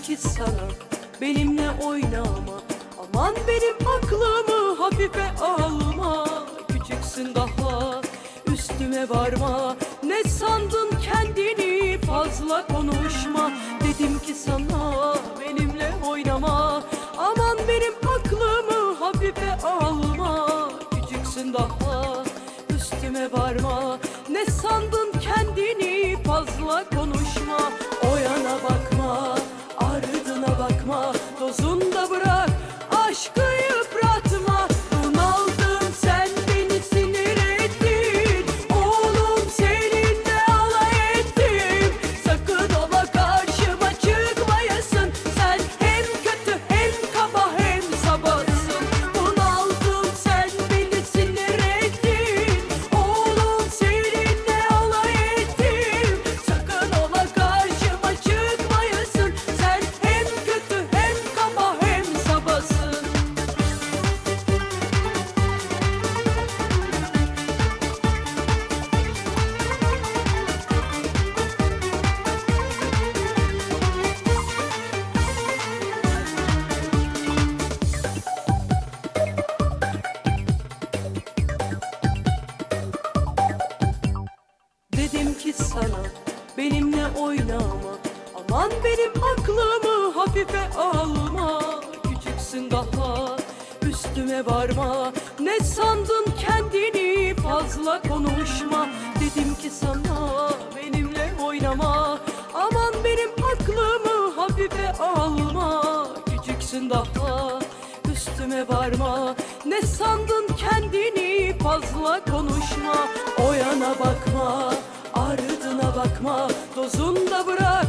sana benimle oynama. Aman benim aklımı hafife alma. Küçüksün daha üstüme varma. Ne sandın kendini? Fazla konuşma. Dedim ki sana benimle oynama. Aman benim aklımı hafife alma. Küçüksün daha üstüme varma. Ne sandın kendini? Fazla konuşma ardına bakma Dozunda bırak sana benimle oynama. Aman benim aklımı hafife alma. Küçüksün daha üstüme varma. Ne sandın kendini? Fazla konuşma. Dedim ki sana benimle oynama. Aman benim aklımı hafife alma. Küçüksün daha üstüme varma. Ne sandın kendini? Fazla konuşma. O yana bakma bakma Dozunda bırak